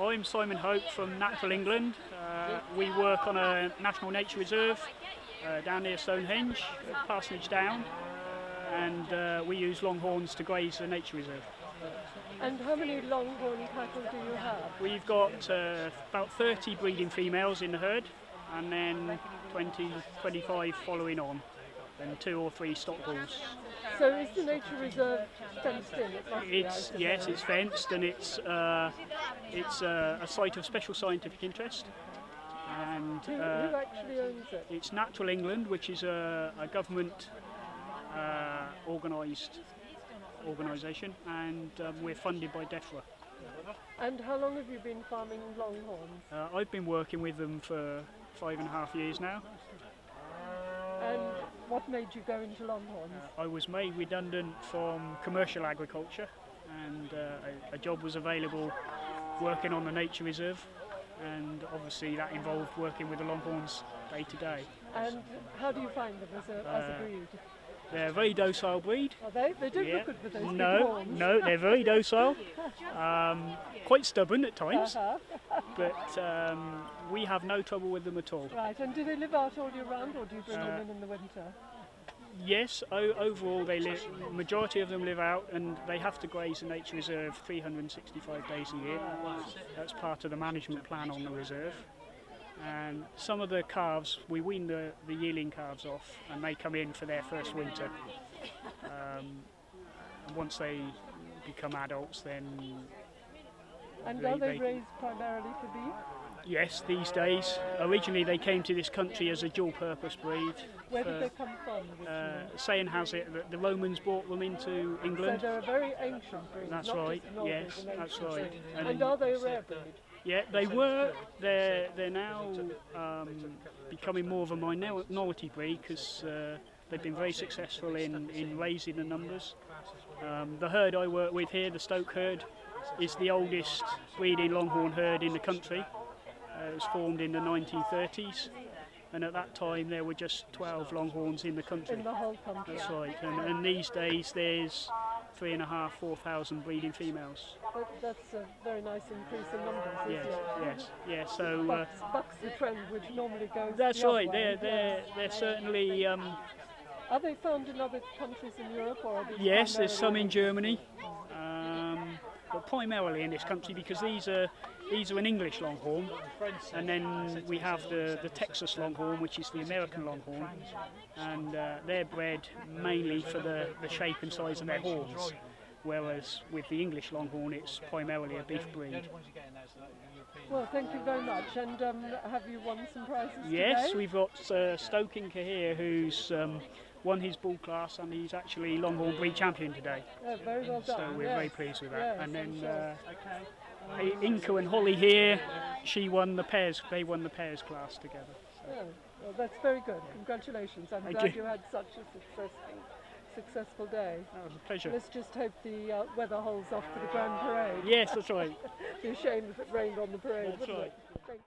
I'm Simon Hope from Natural England. Uh, we work on a national nature reserve uh, down near Stonehenge, Parsonage Down, and uh, we use longhorns to graze the nature reserve. And how many longhorn cattle do you have? We've got uh, about 30 breeding females in the herd, and then 20, 25 following on, and two or three stock bulls. So is the nature reserve fenced in? It must be, It's yes, it's fenced, and it's uh, it's uh, a site of special scientific interest, and. Who, Uh, who actually owns it? It's Natural England, which is a, a government uh, organised organisation, and um, we're funded by DEFRA. And how long have you been farming longhorns? Uh, I've been working with them for five and a half years now. And what made you go into longhorns? I was made redundant from commercial agriculture, and uh, a, a job was available working on the nature reserve, and obviously that involved working with the longhorns day to day. And how do you find them as a, as a Uh, breed? They're a very docile breed. Are they? They don't Yeah. look good with those No, no, they're very docile. Um, quite stubborn at times, Uh-huh. but um, we have no trouble with them at all. Right, and do they live out all year round or do you bring Uh, them in in the winter? Yes, overall they live. Majority of them live out, and they have to graze the nature reserve 365 days a year. That's part of the management plan on the reserve. And some of the calves, we wean the, the yearling calves off, and they come in for their first winter. Um, and once they become adults, then And they- are they they- raised primarily for beef? yes, these days. Originally, they came to this country as a dual-purpose breed. Where for- did they come from? Uh, saying has it that the Romans brought them into so England. they're a very ancient breed. That's right. Yes, that's right. And- And, are they a rare breed? Yeah, they were. They're they're now um, becoming more of a minority breed because uh, they've been very successful in, in raising the numbers. Um, the herd I work with here, the Stoke herd, is the oldest breeding longhorn herd in the country. Uh, it was formed in the 1930s, and at that time there were just 12 longhorns in the country. In the whole country. That's right. And, and these days there's three and a half, four thousand breeding females. That's a very nice increase in numbers, isn't Yes, it? yes, yes. So. Uh, Bucks, bucks the trend which normally goes That's the right. They're they're they're certainly um, Are they found in other countries in Europe or yes. There's some in Germany, um, but primarily in this country because these are these are an English longhorn, and then we have the the Texas longhorn, which is the American longhorn, and uh, they're bred mainly for the the shape and size of their horns. Whereas with the English longhorn, it's primarily a beef breed. Well, thank you very much. And um, have you won some prizes Yes, today? we've got uh, Stoke Inca here who's um, won his bull class and he's actually Longhorn breed champion today. Very well done. So we're yes. very pleased with that. Yes, and then sure. uh, Inca and Holly here, she won the pairs. They won the pairs class together. Yeah, well, that's very good. Congratulations. I'm Thank glad you. you. had such a successful, successful day. That was a pleasure. Let's just hope the uh, weather holds off for the Grand Parade. Yes, that's right. It'd be a shame if it rained on the parade, That's right. it?